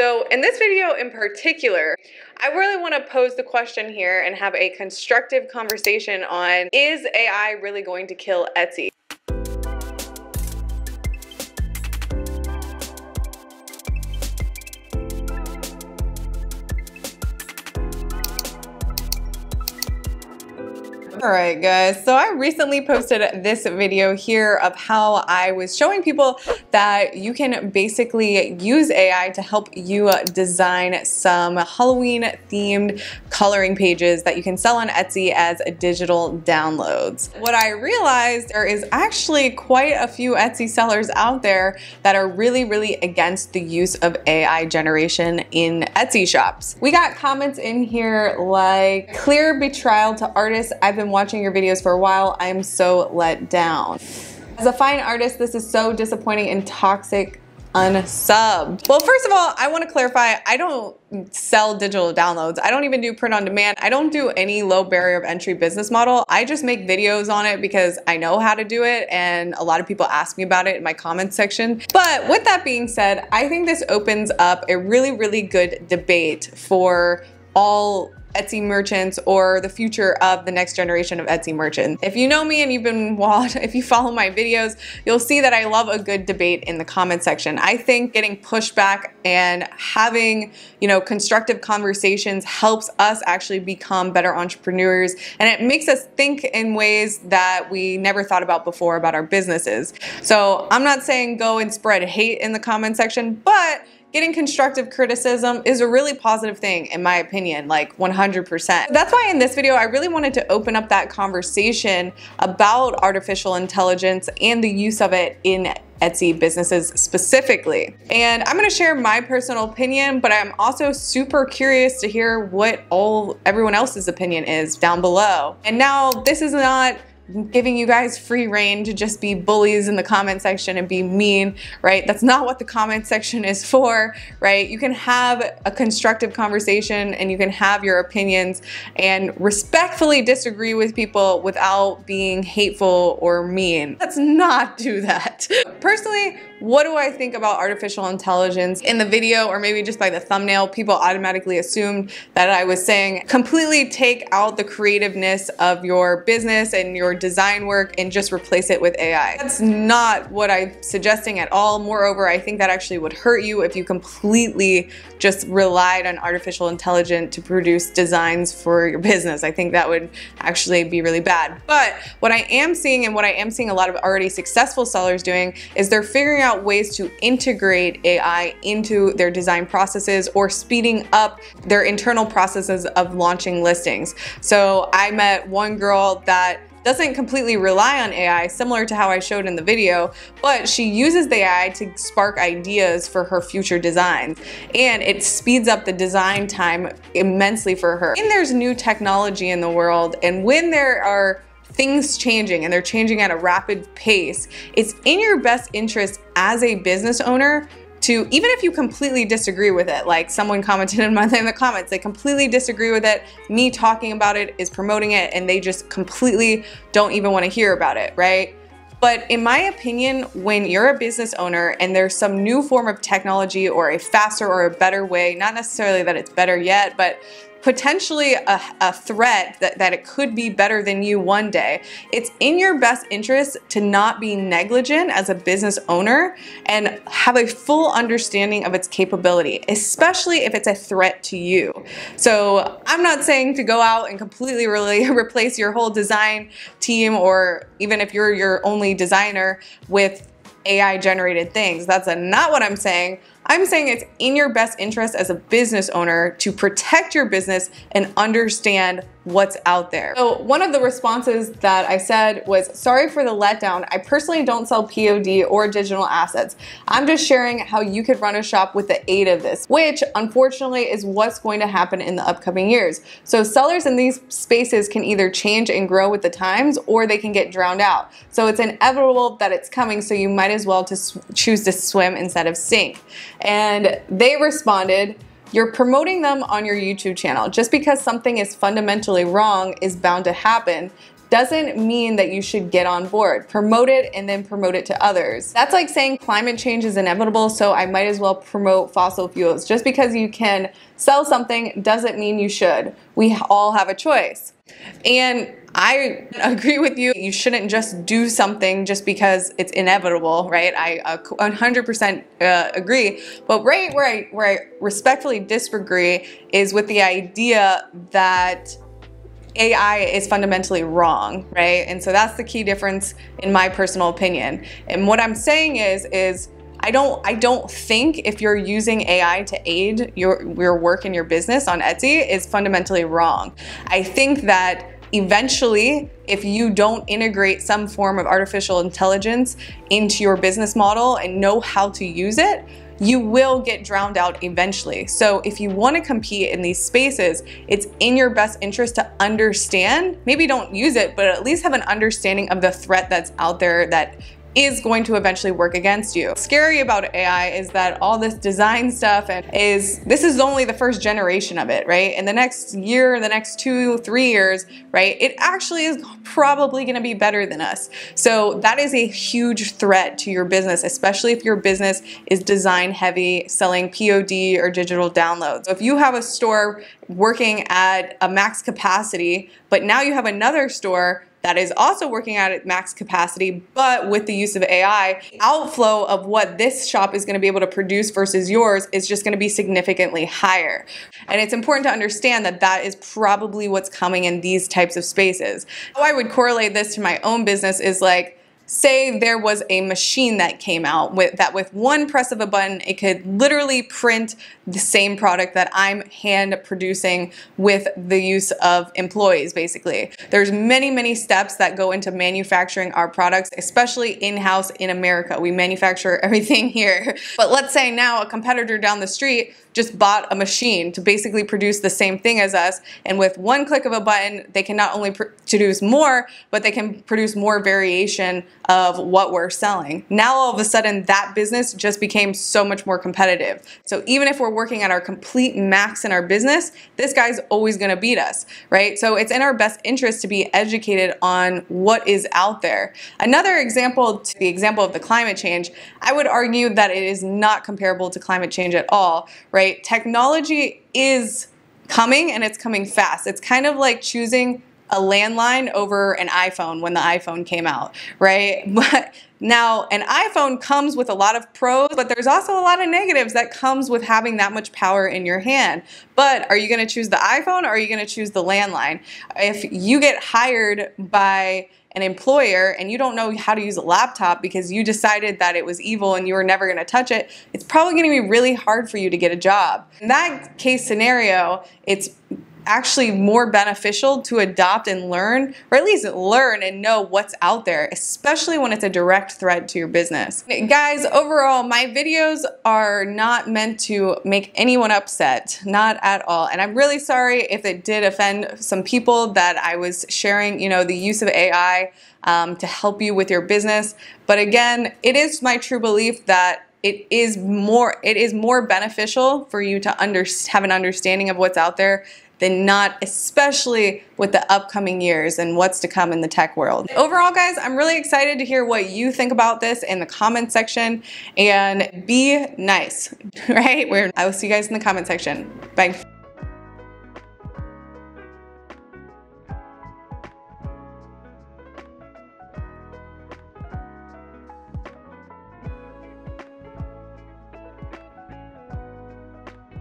So in this video in particular, I really want to pose the question here and have a constructive conversation on is AI really going to kill Etsy? Alright guys, so I recently posted this video here of how I was showing people that you can basically use AI to help you design some Halloween themed coloring pages that you can sell on Etsy as digital downloads. What I realized there is actually quite a few Etsy sellers out there that are really, really against the use of AI generation in Etsy shops. We got comments in here like, clear betrayal to artists I've been watching your videos for a while. I'm so let down. As a fine artist, this is so disappointing and toxic unsubbed. Well, first of all, I want to clarify, I don't sell digital downloads. I don't even do print on demand. I don't do any low barrier of entry business model. I just make videos on it because I know how to do it and a lot of people ask me about it in my comments section. But with that being said, I think this opens up a really, really good debate for all Etsy merchants or the future of the next generation of Etsy merchants. If you know me and you've been if you follow my videos, you'll see that I love a good debate in the comment section. I think getting pushback and having, you know, constructive conversations helps us actually become better entrepreneurs and it makes us think in ways that we never thought about before about our businesses. So I'm not saying go and spread hate in the comment section, but getting constructive criticism is a really positive thing in my opinion, like 100%. That's why in this video, I really wanted to open up that conversation about artificial intelligence and the use of it in Etsy businesses specifically. And I'm gonna share my personal opinion, but I'm also super curious to hear what all everyone else's opinion is down below. And now this is not giving you guys free reign to just be bullies in the comment section and be mean, right? That's not what the comment section is for, right? You can have a constructive conversation and you can have your opinions and respectfully disagree with people without being hateful or mean. Let's not do that. Personally, what do I think about artificial intelligence? In the video, or maybe just by the thumbnail, people automatically assumed that I was saying completely take out the creativeness of your business and your design work and just replace it with AI. That's not what I'm suggesting at all. Moreover, I think that actually would hurt you if you completely just relied on artificial intelligence to produce designs for your business. I think that would actually be really bad. But what I am seeing and what I am seeing a lot of already successful sellers doing is they're figuring out out ways to integrate AI into their design processes or speeding up their internal processes of launching listings. So I met one girl that doesn't completely rely on AI, similar to how I showed in the video, but she uses the AI to spark ideas for her future designs. And it speeds up the design time immensely for her. And there's new technology in the world, and when there are things changing and they're changing at a rapid pace, it's in your best interest as a business owner to, even if you completely disagree with it, like someone commented in, my, in the comments, they completely disagree with it, me talking about it is promoting it, and they just completely don't even want to hear about it, right? But in my opinion, when you're a business owner and there's some new form of technology or a faster or a better way, not necessarily that it's better yet, but potentially a, a, threat that, that it could be better than you one day, it's in your best interest to not be negligent as a business owner and have a full understanding of its capability, especially if it's a threat to you. So I'm not saying to go out and completely really replace your whole design team or even if you're your only designer with AI generated things. That's a, not what I'm saying. I'm saying it's in your best interest as a business owner to protect your business and understand what's out there. So one of the responses that I said was, sorry for the letdown. I personally don't sell POD or digital assets. I'm just sharing how you could run a shop with the aid of this, which unfortunately is what's going to happen in the upcoming years. So sellers in these spaces can either change and grow with the times or they can get drowned out. So it's inevitable that it's coming, so you might as well to choose to swim instead of sink. And they responded, you're promoting them on your YouTube channel. Just because something is fundamentally wrong is bound to happen. Doesn't mean that you should get on board. Promote it and then promote it to others. That's like saying climate change is inevitable, so I might as well promote fossil fuels. Just because you can sell something doesn't mean you should. We all have a choice. And I agree with you. You shouldn't just do something just because it's inevitable, right? I 100% uh, agree. But right where I where I respectfully disagree is with the idea that AI is fundamentally wrong, right? And so that's the key difference in my personal opinion. And what I'm saying is is I don't I don't think if you're using AI to aid your your work in your business on Etsy is fundamentally wrong. I think that eventually if you don't integrate some form of artificial intelligence into your business model and know how to use it, you will get drowned out eventually. So if you want to compete in these spaces, it's in your best interest to understand, maybe don't use it, but at least have an understanding of the threat that's out there that is going to eventually work against you. Scary about AI is that all this design stuff and is this is only the first generation of it, right? In the next year, the next two, three years, right? It actually is probably going to be better than us. So that is a huge threat to your business, especially if your business is design heavy, selling POD or digital downloads. So if you have a store working at a max capacity, but now you have another store that is also working at max capacity, but with the use of AI, outflow of what this shop is going to be able to produce versus yours is just going to be significantly higher. And it's important to understand that that is probably what's coming in these types of spaces. How I would correlate this to my own business is like, say there was a machine that came out with that with one press of a button it could literally print the same product that I'm hand producing with the use of employees basically. There's many many steps that go into manufacturing our products especially in-house in America. We manufacture everything here. But let's say now a competitor down the street just bought a machine to basically produce the same thing as us. And with one click of a button, they can not only produce more, but they can produce more variation of what we're selling. Now all of a sudden that business just became so much more competitive. So even if we're working at our complete max in our business, this guy's always gonna beat us, right? So it's in our best interest to be educated on what is out there. Another example to the example of the climate change, I would argue that it is not comparable to climate change at all, right? Right? Technology is coming and it's coming fast. It's kind of like choosing a landline over an iPhone when the iPhone came out, right? But now an iPhone comes with a lot of pros, but there's also a lot of negatives that comes with having that much power in your hand. But are you going to choose the iPhone or are you going to choose the landline? If you get hired by an employer and you don't know how to use a laptop because you decided that it was evil and you were never going to touch it, it's probably going to be really hard for you to get a job. In that case scenario, it's actually more beneficial to adopt and learn, or at least learn and know what's out there, especially when it's a direct threat to your business. Guys, overall, my videos are not meant to make anyone upset, not at all. And I'm really sorry if it did offend some people that I was sharing, you know, the use of AI um, to help you with your business. But again, it is my true belief that it is more it is more beneficial for you to under, have an understanding of what's out there than not, especially with the upcoming years and what's to come in the tech world. Overall, guys, I'm really excited to hear what you think about this in the comment section and be nice, right? We're, I will see you guys in the comment section. Bye.